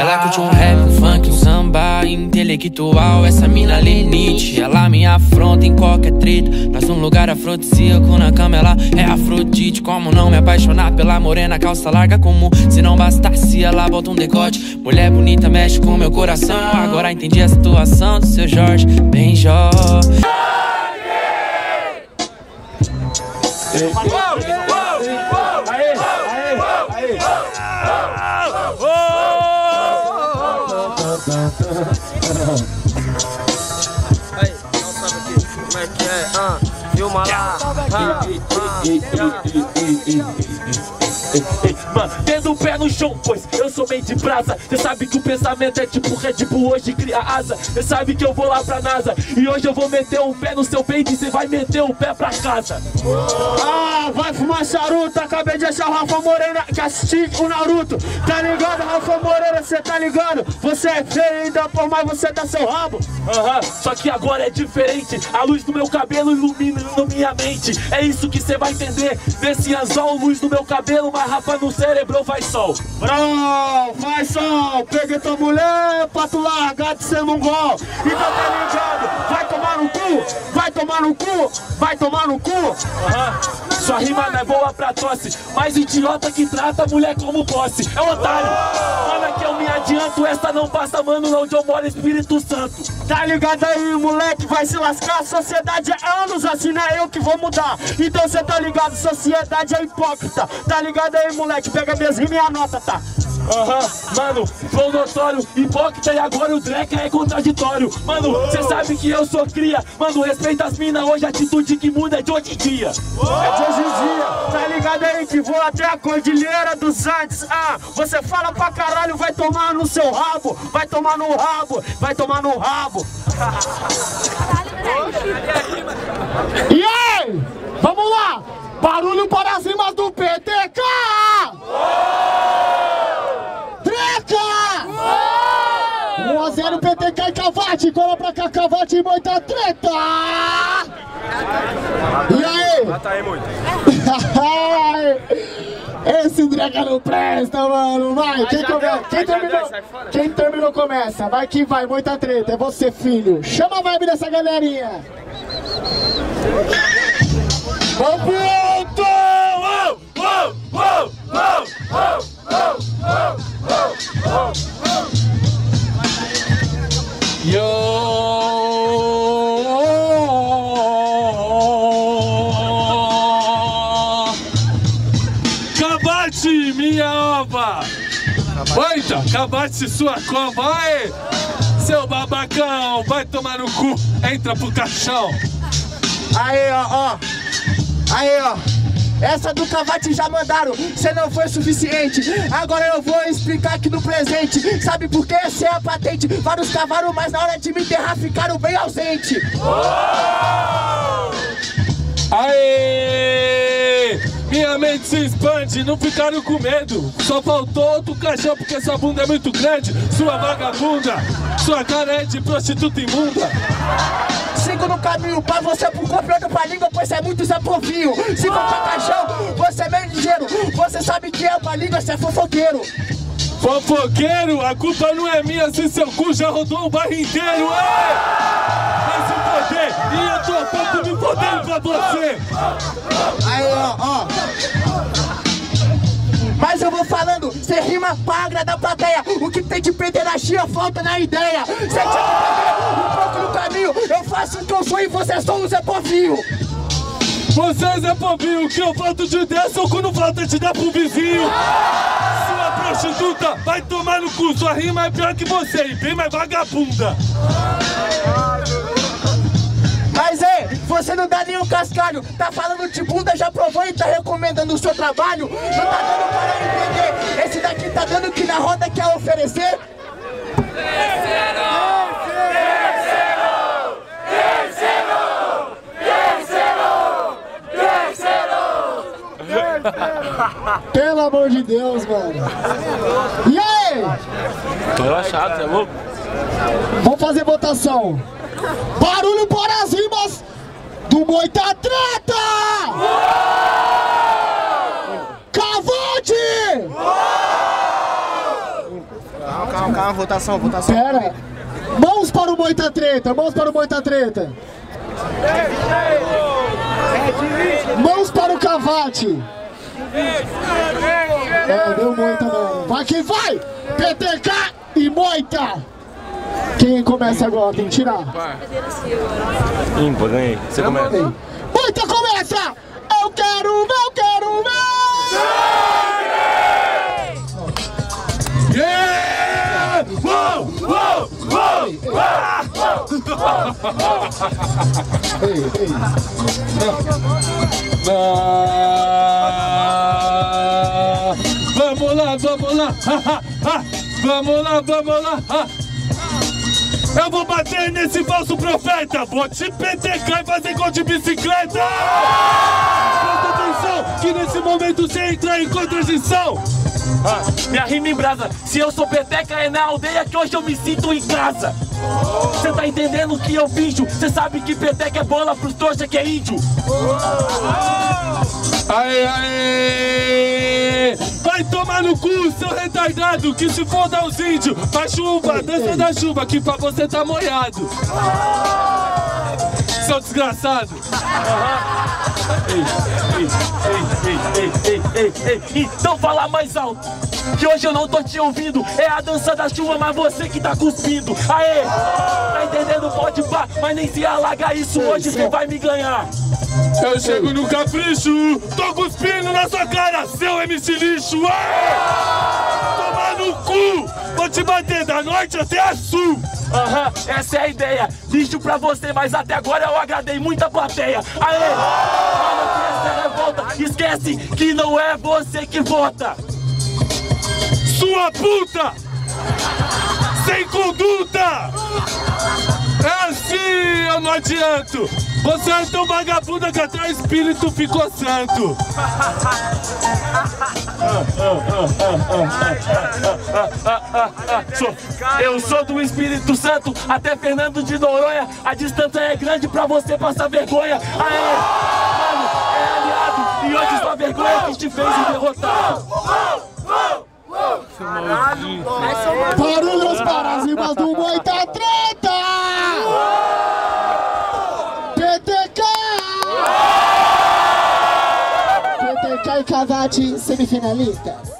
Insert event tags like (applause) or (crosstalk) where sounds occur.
Ela curte um rap, um funk, um samba intelectual. Essa mina limite, ela me afronta em qualquer treta. Nós num lugar afrodisíaco, na cama ela é Afrodite. Como não me apaixonar pela morena, calça larga comum. Se não bastasse, ela bota um decote. Mulher bonita mexe com meu coração. Agora entendi a situação do seu Jorge, bem Jorge. Hey, don't que, como é que é? Ah, filma lá. Ah, ah, ah, ah, ah, ah, ah, ah, O pé no chão, pois eu sou meio de brasa. Cê sabe que o pensamento é tipo Red Bull, hoje cria asa. Cê sabe que eu vou lá pra NASA. E hoje eu vou meter um pé no seu peito e cê vai meter o pé pra casa. Ah, vai fumar charuto, acabei de achar o Rafa Moreira que assisti o Naruto. Tá ligado, Rafa Moreira, cê tá ligado? Você é feio ainda, por mais você dá seu rabo. Aham, só que agora é diferente. A luz do meu cabelo ilumina minha mente. É isso que cê vai entender. Nesse anzol, luz no meu cabelo, mas Rafa no cérebro faz sol. Bro, faz sol, peguei tua mulher pra tu largar de ser mongol. Então tá ligado, vai tomar no cu, vai tomar no cu, vai tomar no cu. Aham, Sua rima não é boa pra tosse, mas idiota que trata a mulher como posse. É um otário. Fala que eu me adianto, essa não passa, mano, onde eu moro, Espírito Santo. Tá ligado aí, moleque, vai se lascar. Sociedade é anos assim, não é eu que vou mudar. Então cê tá ligado, sociedade é hipócrita. Tá ligado aí, moleque, pega minhas rimas e anota, tá? Aham, mano, flow notório, hipócrita e agora o Dreca é contraditório. Mano, cê sabe que eu sou cria. Mano, respeita as minas, hoje a atitude que muda é de hoje em dia. É de hoje em dia, tá ligado aí que vou até a Cordilheira dos Andes. Ah, você fala pra caralho, vai tomar no seu rabo, vai tomar no rabo, vai tomar no rabo. E aí, vamos lá, barulho para as rimas do PTK! Treca! 1 a 0 PTK e Cavate, cola pra cá, Cavate e muita treta! E aí? Mata aí muito. (laughs) Esse Dreca não presta, mano. Vai, quem, come... deu, quem terminou? Quem terminou começa. Vai que vai, muita treta. É você, filho. Chama a vibe dessa galerinha. Vamos minha ova! Eita, cabate sua cova, aê! Seu babacão, vai tomar no cu, entra pro caixão! Aí, ó, ó. Aí, ó. Essa do Cavate já mandaram, cê não foi suficiente. Agora eu vou explicar aqui no presente. Sabe por que essa é a patente? Vários cavaram, mas na hora de me enterrar ficaram bem ausente. Aê! Minha mente se expande, não ficaram com medo. Só faltou outro caixão porque sua bunda é muito grande. Sua vagabunda, sua cara é de prostituta imunda. Sigo no caminho pra você pro corpo e outro pra língua, pois é muito Zé Povinho. Se for pra caixão, você é meio ligeiro. Você sabe que é uma língua, você é fofoqueiro. Fofoqueiro, a culpa não é minha se seu cu já rodou o bairro inteiro. Aê! Vai se foder e eu tô pouco me fodendo pra você. Aí, ó, ó. Mas eu vou falando, cê rima pra agradar a plateia. O que tem de pederastia falta na ideia. Cê tinha que perder um pouco no caminho. Eu faço o que eu sou e você é só um Zé Povinho. Vocês é povinho, que eu falto de dar soco falta de dar pro vizinho. Sua prostituta vai tomar no cu, sua rima é pior que você e bem mais vagabunda. Mas ei, você não dá nenhum cascalho. Tá falando de bunda, já provou e tá recomendando o seu trabalho. Não tá dando para entender. Esse daqui tá dando que na roda quer oferecer. (laughs) Pelo amor de Deus, mano. E aí? Tô relaxado, você é louco? Vamos fazer votação. Barulho para as rimas do Moita Treta! Cavante! Calma, calma, votação, votação. Pera. Mãos para o Moita Treta, mãos para o Moita Treta. Mãos para o Cavate. É, deu Moita não. Vai quem vai! PTK e Moita! Quem começa agora? Tem que tirar. Ímpar, ganhei. Você começa. Moita começa! Eu quero ver, eu quero ver! Yeah! Uou! Uou! Uou! Ah! Ei, ei. Ah, Vamos lá! Ha, ha, ha. Vamos lá, vamos lá! ha. Eu vou bater nesse falso profeta! Vou te petecar e fazer gol de bicicleta! Presta atenção que nesse momento você entra em contradição! Ah, minha rima em brasa. Se eu sou peteca, é na aldeia que hoje eu me sinto em casa. Cê tá entendendo o que eu finjo? Cê sabe que peteca é bola pros trouxa que é índio. Aê, aê! Vai tomar no cu, seu retardado, que se foda os índios! A chuva, dança da chuva, que pra você tá molhado! Seu desgraçado! Ei, ei, ei, ei, ei, ei. Então fala mais alto. Que hoje eu não tô te ouvindo. É a dança da chuva, mas você que tá cuspindo. Aê! Tá entendendo? Pode pá, mas nem se alaga isso. Hoje você vai me ganhar. Eu chego no capricho, tô cuspindo na sua cara, seu MC lixo! Aê! Tomar no cu! Vou te bater da norte até a sul! Aham, essa é a ideia. Lixo pra você, mas até agora eu agradei muita plateia. Aê! Mano, que essa é revolta. Esquece que não é você que vota. Sua puta! Sem conduta! É assim, eu não adianto! Você é tão vagabunda que até o espírito ficou santo! Eu sou do Espírito Santo, até Fernando de Noronha. A distância é grande pra você passar vergonha. Aê! Mano, é aliado. E hoje sua vergonha que te fez me derrotar. Barulhos para as rimas do Moita Treta! PTK! PTK e Cavate, semifinalistas.